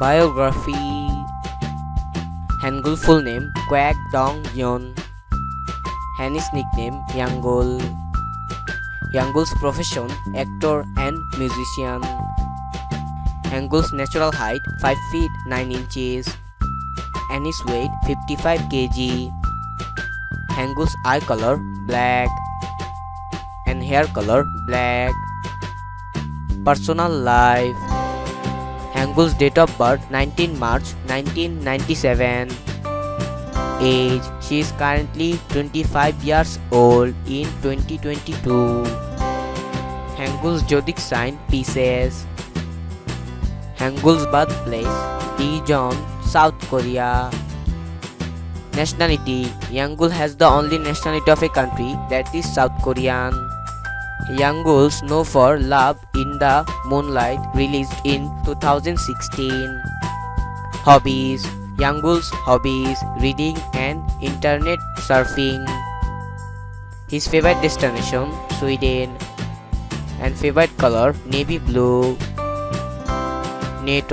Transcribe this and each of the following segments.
Biography Hangul full name Kwak Dong Yeon. Hani's nickname Yangul Yangul's profession actor and musician. Hangul's natural height 5 feet 9 inches. And his weight 55 kg. Hangul's eye color black. And hair color black. Personal life Hangul's date of birth 19 March 1997 Age She is currently 25 years old in 2022 Hangul's zodiac sign Pisces. Hangul's birthplace Daejeon, South Korea. Nationality Yangul has the only nationality of a country that is South Korean Yangul's Know for Love in the Moonlight released in 2016. Hobbies Yangul's hobbies reading and internet surfing. His favorite destination Sweden and favorite color navy blue. Net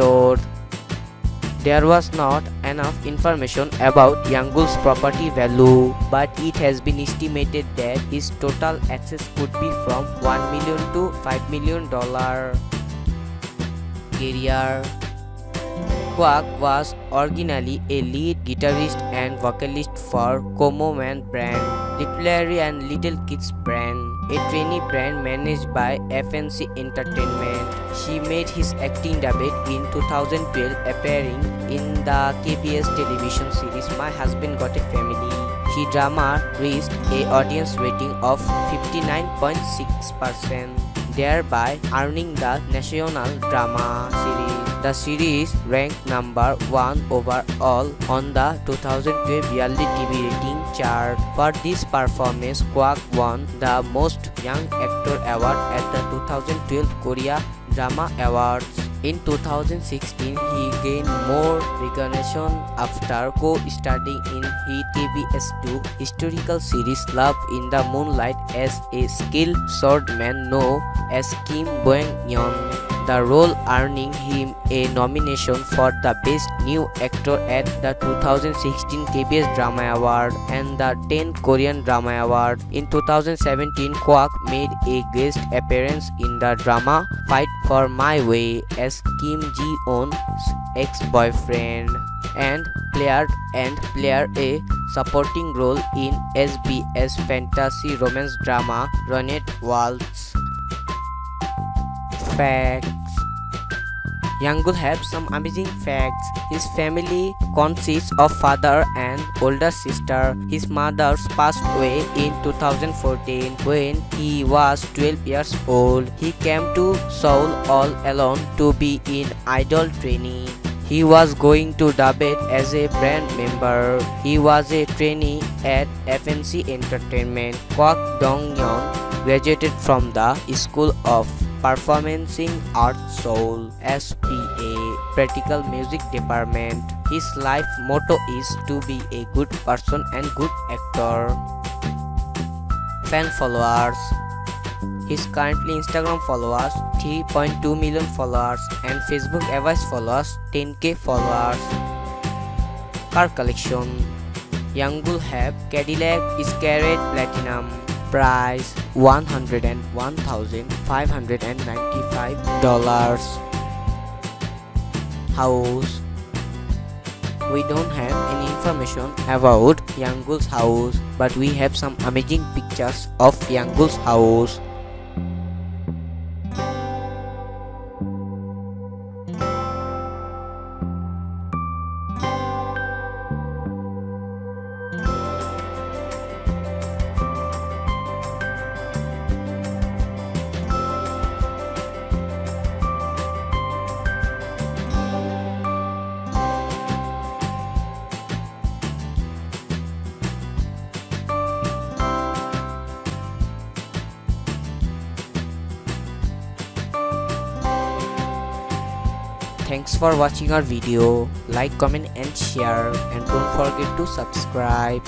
there was not enough information about Yangul's property value, but it has been estimated that his total assets could be from 1 million to 5 million dollar. Career Kwak was originally a lead guitarist and vocalist for Como Man brand, Little Larry and Little Kids brand, a trainee brand managed by FNC Entertainment. She made his acting debut in 2012 appearing in the KBS television series My Husband Got a Family. She drama reached a audience rating of 59.6%, thereby earning the National Drama Series. The series ranked number 1 overall on the 2012 Reality TV rating chart. For this performance, Kwak won the Most Young Actor Award at the 2012 Korea Drama Awards. In 2016, he gained more recognition after co-starring in hit KBS2 historical series Love in the Moonlight as a skilled swordman known as Kim Byung-yeon the role earning him a nomination for the Best New Actor at the 2016 KBS Drama Award and the 10 Korean Drama Award. In 2017, Kwak made a guest appearance in the drama Fight for My Way as Kim Ji-eun's ex-boyfriend and played and played a supporting role in SBS fantasy romance drama Ronet Waltz. Facts Yangul have some amazing facts. His family consists of father and older sister. His mother passed away in 2014 when he was 12 years old. He came to Seoul all alone to be in idol training. He was going to debut as a brand member. He was a trainee at FNC Entertainment. Kwak Dong-yeon graduated from the School of Performing Arts Seoul SPA Practical Music Department. His life motto is to be a good person and good actor. Fan followers His currently Instagram followers 3.2 million followers and Facebook average followers 10k followers. Car collection Yangul have Cadillac Escalade Platinum price $101,595 house. We don't have any information about Yangul's house but we have some amazing pictures of Yangul's house Thanks for watching our video. Like, comment and share and don't forget to subscribe.